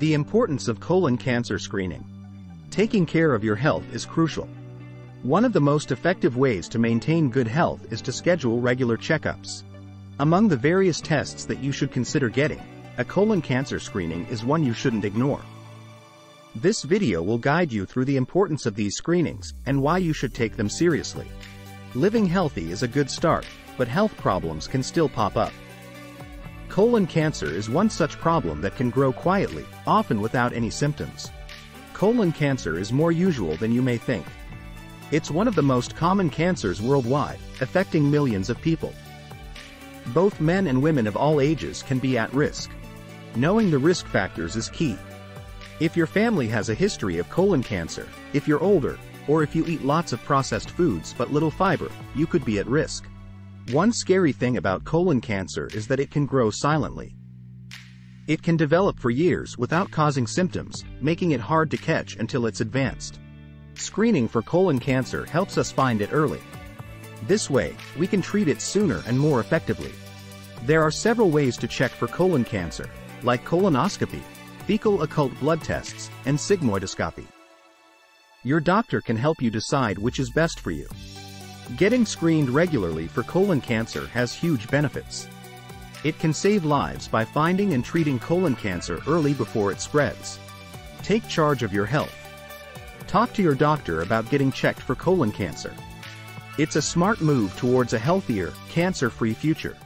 The importance of colon cancer screening. Taking care of your health is crucial. One of the most effective ways to maintain good health is to schedule regular checkups. Among the various tests that you should consider getting, a colon cancer screening is one you shouldn't ignore. This video will guide you through the importance of these screenings and why you should take them seriously. Living healthy is a good start, but health problems can still pop up. Colon cancer is one such problem that can grow quietly, often without any symptoms. Colon cancer is more usual than you may think. It's one of the most common cancers worldwide, affecting millions of people. Both men and women of all ages can be at risk. Knowing the risk factors is key. If your family has a history of colon cancer, if you're older, or if you eat lots of processed foods but little fiber, you could be at risk. One scary thing about colon cancer is that it can grow silently. It can develop for years without causing symptoms, making it hard to catch until it's advanced. Screening for colon cancer helps us find it early. This way, we can treat it sooner and more effectively. There are several ways to check for colon cancer, like colonoscopy, fecal occult blood tests, and sigmoidoscopy. Your doctor can help you decide which is best for you. Getting screened regularly for colon cancer has huge benefits. It can save lives by finding and treating colon cancer early before it spreads. Take charge of your health. Talk to your doctor about getting checked for colon cancer. It's a smart move towards a healthier, cancer-free future.